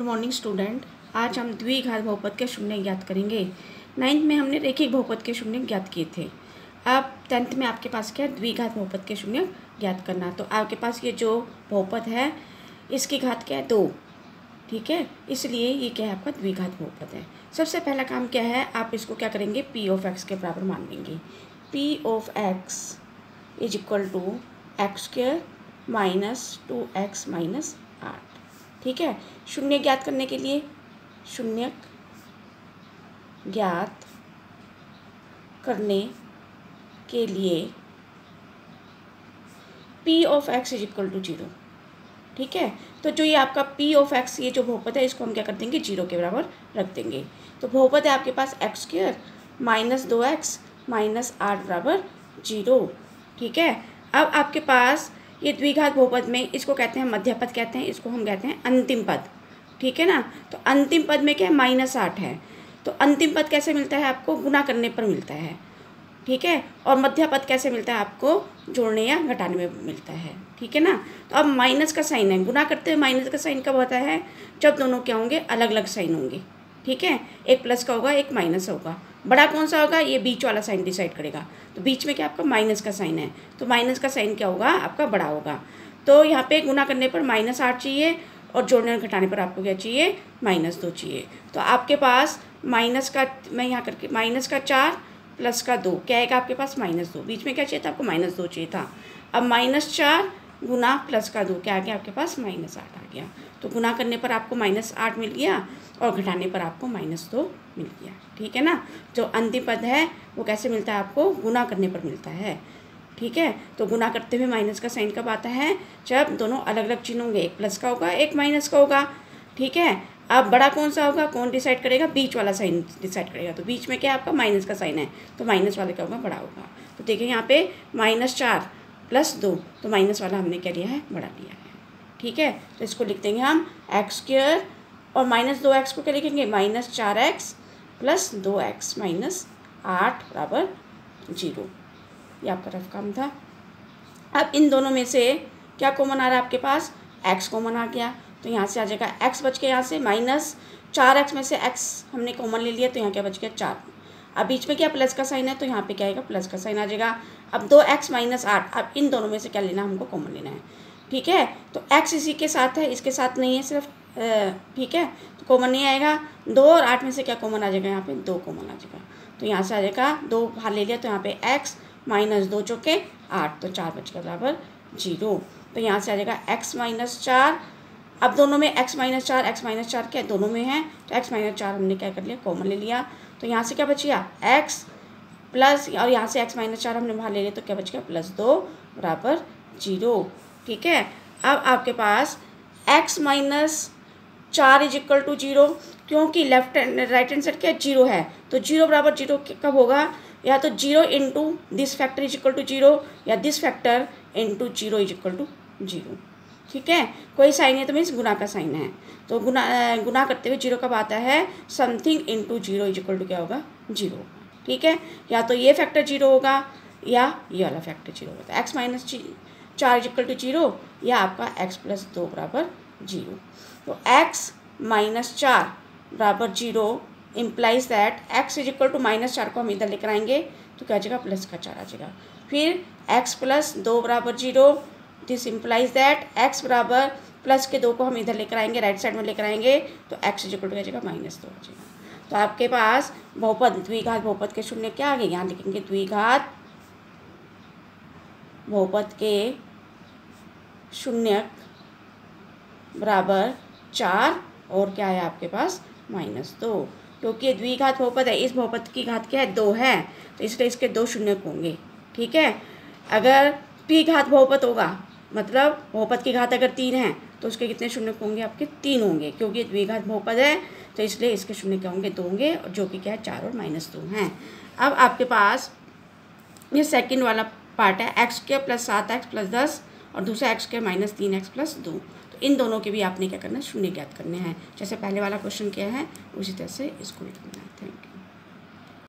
Good morning student. आज हम द्विघात बहुपद के शून्य ज्ञात करेंगे। नाइन्थ में हमने रेखिक बहुपद के शून्य ज्ञात किए थे। अब टेंथ में आपके पास क्या है? द्विघात बहुपद के शून्य ज्ञात करना। तो आपके पास ये जो बहुपद है, इसकी घात क्या है? दो। ठीक है? इसलिए ये क्या है आपका? द्विघात बहुपद है। सबसे पहला काम क्या है? आप इसको क्या करेंगे? पी ऑफ़ एक्स के बराबर मान लेंगे। P of x is equal to x square minus two x minus आठ ठीक है? शून्य ज्ञात करने के लिए, शून्य ज्ञात करने के लिए P of x is equal to zero ठीक है? तो जो ये आपका पी ऑफ़ एक्स ये जो बहुपद है, इसको हम क्या कर देंगे? ज़ीरो के बराबर रख देंगे। तो बहुपद है आपके पास एक्स स्क्र माइनस दो एक्स माइनस आठ बराबर ज़ीरो ठीक है? अब आपके पास ये द्विघात बहुपद में इसको कहते हैं मध्य पद कहते हैं इसको हम कहते हैं अंतिम पद। ठीक है ना? तो अंतिम पद में क्या है? माइनस आठ है। तो अंतिम पद कैसे मिलता है आपको? गुना करने पर मिलता है। ठीक है? और मध्य पद कैसे मिलता है आपको? जोड़ने या घटाने में मिलता है। ठीक है ना? तो अब माइनस का साइन है। गुना करते हुए माइनस का साइन कब होता है? जब दोनों क्या होंगे? अलग अलग साइन होंगे। ठीक है? एक प्लस का होगा, एक माइनस होगा। बड़ा कौन सा होगा? ये बीच वाला साइन डिसाइड करेगा। तो बीच में क्या आपका माइनस का साइन है? तो माइनस का साइन क्या होगा? आपका बड़ा होगा। तो यहाँ पे गुना करने पर माइनस आठ चाहिए और जोड़ने और घटाने पर आपको क्या चाहिए? माइनस दो चाहिए। तो आपके पास माइनस का, मैं यहाँ करके, माइनस का चार प्लस का दो। क्या आएगा आपके पास? माइनस दो। बीच में क्या चाहिए था? आपको माइनस दो चाहिए था। अब माइनस चार गुना प्लस का दो। क्या आ गया आपके पास? माइनस आठ। गया। तो गुना करने पर आपको माइनस आठ मिल गया और घटाने पर आपको माइनस दो मिल गया। ठीक है ना? जो अंतिम पद है, वो कैसे मिलता है आपको? गुना करने पर मिलता है। ठीक है? तो गुना करते हुए माइनस का साइन कब आता है? जब दोनों अलग अलग चिन्ह होंगे। एक प्लस का होगा, एक माइनस का होगा। ठीक है? अब बड़ा कौन सा होगा? कौन डिसाइड करेगा? बीच वाला साइन डिसाइड करेगा। तो बीच में क्या आपका? माइनस का साइन है। तो माइनस वाला क्या होगा, बड़ा होगा। तो देखिए यहाँ पे माइनस चार प्लस दो तो माइनस वाला हमने क्या लिया है? बड़ा लिया है। ठीक है? तो इसको लिख देंगे हम एक्स स्क्र और माइनस दो एक्स को क्या लिखेंगे? माइनस चार एक्स प्लस दो एक्स माइनस आठ बराबर ज़ीरो। ये आपका रफ काम था। अब इन दोनों में से क्या कॉमन आ रहा है आपके पास? एक्स कॉमन आ गया। तो यहाँ से आ जाएगा एक्स बच गया यहाँ से। माइनस चार एक्स में से एक्स हमने कॉमन ले लिया तो यहाँ क्या बच गया? चार। अब बीच में क्या प्लस का साइन है? तो यहाँ पे क्या आएगा? प्लस का साइन आ जाएगा। अब दो एक्स माइनस आठ। अब इन दोनों में से क्या लेना हमको कॉमन लेना है। ठीक है? तो एक्स इसी के साथ है, इसके साथ नहीं है सिर्फ़ ठीक है? तो कॉमन नहीं आएगा। दो और आठ में से क्या कॉमन आ जाएगा? यहाँ पे दो कॉमन आ जाएगा। तो यहाँ से आ जाएगा, दो बाहर ले लिया तो यहाँ पे एक्स माइनस दो चौके आठ तो चार बच गया बराबर ज़ीरो। तो यहाँ से आ जाएगा एक्स माइनस चार। अब दोनों में एक्स माइनस चार एक्स माइनस चार क्या दोनों में है? तो एक्स माइनस चार हमने क्या कर लिया? कॉमन ले लिया। तो यहाँ से क्या बच गया एक्स प्लस और यहाँ से एक्स माइनस चार हमने बाहर ले लिया तो क्या बच गया? प्लस दो, बराबर ज़ीरो। ठीक है? अब आपके पास एक्स माइनस चार इज़ इक्वल टू ज़ीरो क्योंकि left hand right hand side क्या ज़ीरो है? तो ज़ीरो बराबर ज़ीरो कब होगा? या तो zero into this factor is equal to zero या this factor into zero is equal to zero ठीक है? कोई साइन है तो मीन्स गुना का साइन है। तो गुना गुना करते हुए ज़ीरो कब आता है? Something into zero is equal to क्या होगा? ज़ीरो ठीक है? या तो ये फैक्टर ज़ीरो होगा, या ये वाला फैक्टर ज़ीरो होगा। एक्स माइनस चार इक्वल टू ज़ीरो, या आपका एक्स प्लस दो बराबर ज़ीरो। तो एक्स माइनस चार बराबर zero implies that x equal to minus चार को हम इधर लेकर आएँगे तो क्या आ जाएगा? प्लस का चार आ जाएगा। फिर एक्स प्लस दो बराबर zero this implies that x बराबर प्लस के दो को हम इधर लेकर आएँगे राइट साइड में लेकर आएँगे तो एक्स इक्वल टू जाएगा? माइनस दो आ जाएगा। तो आपके पास बहुपद, द्विघात बहुपद के शून्य क्या आ गए? यहाँ लिखेंगे द्विघात बहुपद के शून्य बराबर चार और क्या है आपके पास? माइनस दो। क्योंकि द्विघात बहुपद है, इस बहुपद की घात क्या है? दो है। तो इसलिए इसके दो शून्य होंगे। ठीक है? अगर पी घात बहुपद होगा मतलब बहुपद की घात अगर तीन है तो उसके कितने शून्य होंगे? आपके तीन होंगे, क्योंकि द्विघात बहुपद है तो इसलिए इसके शून्य क्या होंगे? दो होंगे, और जो कि क्या है? चार और माइनस दो हैं। अब आपके पास ये सेकंड वाला पार्ट है, एक्स के प्लस सात एक्स प्लस दस और दूसरा एक्स के माइनस तीन एक्स प्लस दो। तो इन दोनों के भी आपने क्या करना है? शून्य ज्ञात करने हैं। जैसे पहले वाला क्वेश्चन क्या है, उसी तरह से इसको भी करना है।